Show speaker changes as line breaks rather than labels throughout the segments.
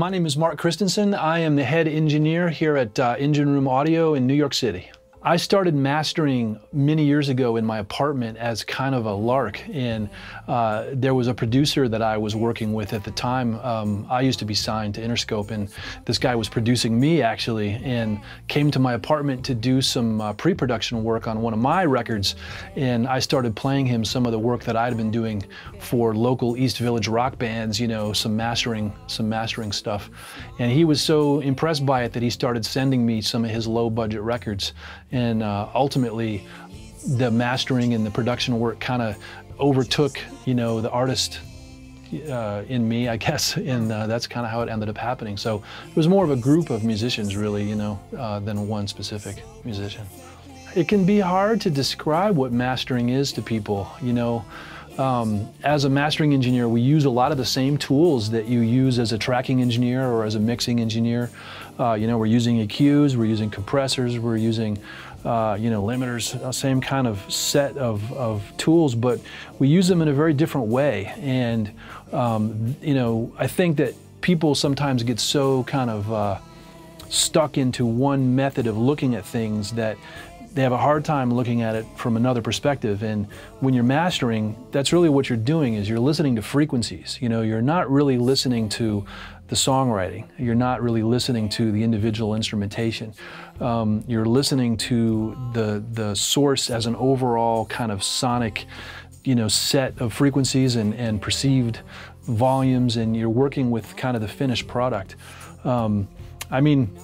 My name is Mark Christensen. I am the head engineer here at uh, Engine Room Audio in New York City. I started mastering many years ago in my apartment as kind of a lark. And uh, there was a producer that I was working with at the time. Um, I used to be signed to Interscope, and this guy was producing me actually, and came to my apartment to do some uh, pre production work on one of my records. And I started playing him some of the work that I'd been doing for local East Village rock bands, you know, some mastering, some mastering stuff. And he was so impressed by it that he started sending me some of his low budget records. And uh, ultimately, the mastering and the production work kind of overtook, you know, the artist uh, in me, I guess, and uh, that's kind of how it ended up happening. So it was more of a group of musicians, really, you know, uh, than one specific musician. It can be hard to describe what mastering is to people, you know. Um, as a mastering engineer, we use a lot of the same tools that you use as a tracking engineer or as a mixing engineer. Uh, you know, we're using EQs, we're using compressors, we're using, uh, you know, limiters, uh, same kind of set of, of tools, but we use them in a very different way. And, um, you know, I think that people sometimes get so kind of uh, stuck into one method of looking at things that they have a hard time looking at it from another perspective. And when you're mastering, that's really what you're doing is you're listening to frequencies. You know, you're not really listening to the songwriting. You're not really listening to the individual instrumentation. Um, you're listening to the, the source as an overall kind of sonic, you know, set of frequencies and, and perceived volumes, and you're working with kind of the finished product. Um, I mean,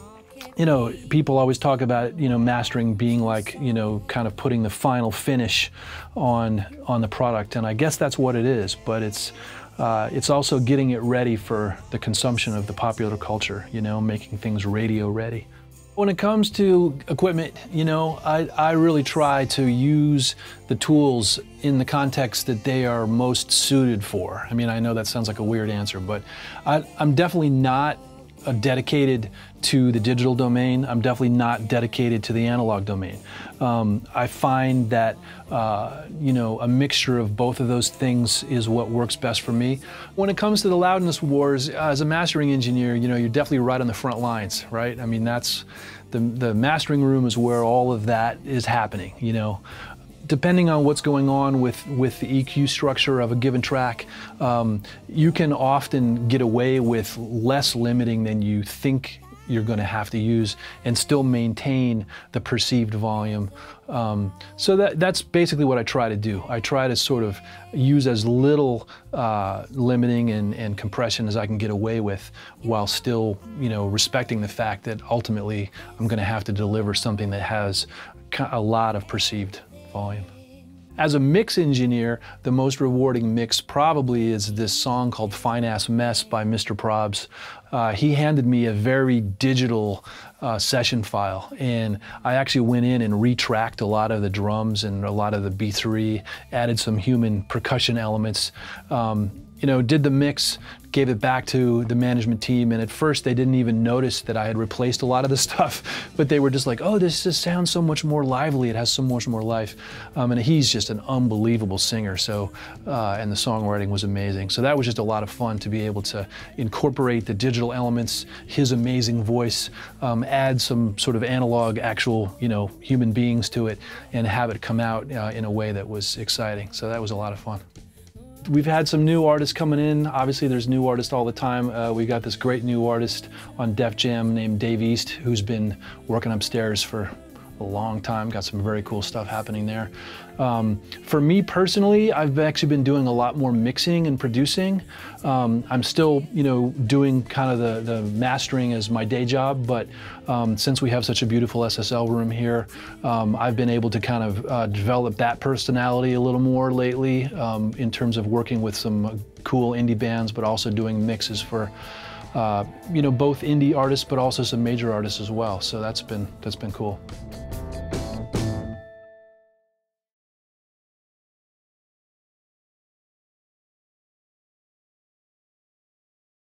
you know, people always talk about, you know, mastering being like, you know, kind of putting the final finish on on the product, and I guess that's what it is. But it's uh, it's also getting it ready for the consumption of the popular culture. You know, making things radio ready. When it comes to equipment, you know, I, I really try to use the tools in the context that they are most suited for. I mean, I know that sounds like a weird answer, but I, I'm definitely not dedicated to the digital domain. I'm definitely not dedicated to the analog domain. Um, I find that uh, you know a mixture of both of those things is what works best for me. When it comes to the loudness wars, as a mastering engineer, you know you're definitely right on the front lines, right? I mean that's the the mastering room is where all of that is happening. You know, depending on what's going on with, with the EQ structure of a given track, um, you can often get away with less limiting than you think you're going to have to use and still maintain the perceived volume. Um, so that, that's basically what I try to do. I try to sort of use as little uh, limiting and, and compression as I can get away with while still, you know, respecting the fact that ultimately I'm going to have to deliver something that has a lot of perceived volume. As a mix engineer, the most rewarding mix probably is this song called Fine Ass Mess by Mr. Propz. Uh, he handed me a very digital uh, session file and I actually went in and retracked a lot of the drums and a lot of the B3, added some human percussion elements. Um, you know, did the mix, gave it back to the management team, and at first they didn't even notice that I had replaced a lot of the stuff, but they were just like, oh, this just sounds so much more lively, it has so much more life. Um, and he's just an unbelievable singer, so, uh, and the songwriting was amazing. So that was just a lot of fun to be able to incorporate the digital elements, his amazing voice, um, add some sort of analog, actual, you know, human beings to it, and have it come out uh, in a way that was exciting. So that was a lot of fun. We've had some new artists coming in. Obviously, there's new artists all the time. Uh, we got this great new artist on Def Jam named Dave East, who's been working upstairs for a long time. Got some very cool stuff happening there. Um, for me personally, I've actually been doing a lot more mixing and producing. Um, I'm still, you know, doing kind of the, the mastering as my day job, but um, since we have such a beautiful SSL room here, um, I've been able to kind of uh, develop that personality a little more lately um, in terms of working with some cool indie bands, but also doing mixes for uh, you know, both indie artists, but also some major artists as well. So that's been, that's been cool.